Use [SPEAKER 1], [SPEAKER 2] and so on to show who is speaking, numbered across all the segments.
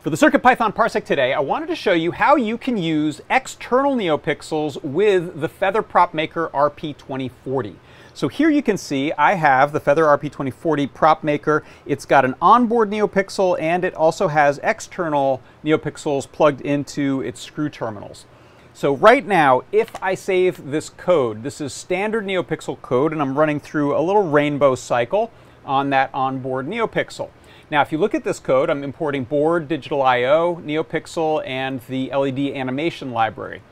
[SPEAKER 1] For the CircuitPython Parsec today, I wanted to show you how you can use external NeoPixels with the Feather Prop Maker RP2040. So here you can see I have the Feather RP2040 prop maker. It's got an onboard NeoPixel and it also has external NeoPixels plugged into its screw terminals. So right now, if I save this code, this is standard NeoPixel code and I'm running through a little rainbow cycle on that onboard NeoPixel. Now, if you look at this code, I'm importing board, digital I.O., NeoPixel, and the LED animation library.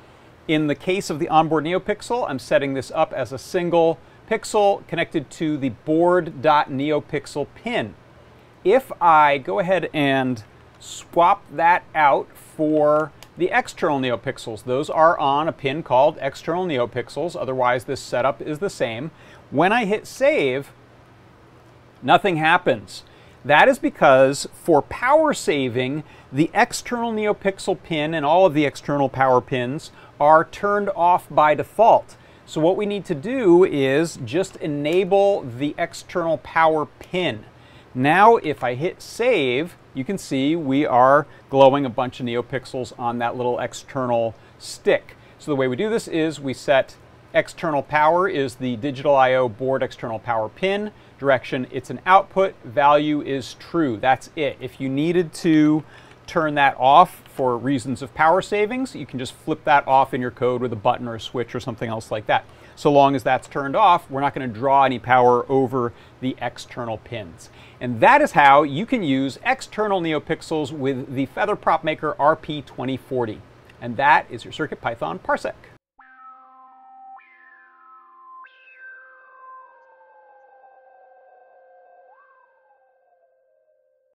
[SPEAKER 1] In the case of the onboard NeoPixel, I'm setting this up as a single pixel connected to the board.neopixel pin. If I go ahead and swap that out for the external NeoPixels, those are on a pin called external NeoPixels, otherwise this setup is the same. When I hit save, nothing happens. That is because for power saving, the external NeoPixel pin and all of the external power pins are turned off by default. So what we need to do is just enable the external power pin. Now if I hit save, you can see we are glowing a bunch of NeoPixels on that little external stick. So the way we do this is we set external power is the digital I.O. board external power pin. Direction, it's an output. Value is true. That's it. If you needed to turn that off for reasons of power savings, you can just flip that off in your code with a button or a switch or something else like that. So long as that's turned off, we're not going to draw any power over the external pins. And that is how you can use external NeoPixels with the Feather Prop Maker RP2040. And that is your CircuitPython Parsec.